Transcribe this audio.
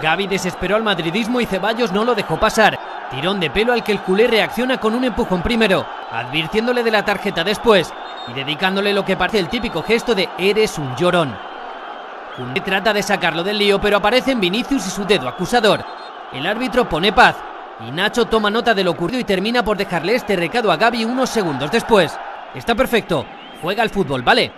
Gaby desesperó al madridismo y Ceballos no lo dejó pasar. Tirón de pelo al que el culé reacciona con un empujón primero, advirtiéndole de la tarjeta después y dedicándole lo que parece el típico gesto de eres un llorón. Koundé trata de sacarlo del lío, pero aparecen Vinicius y su dedo acusador. El árbitro pone paz y Nacho toma nota de lo ocurrido y termina por dejarle este recado a Gaby unos segundos después. Está perfecto, juega al fútbol, ¿vale?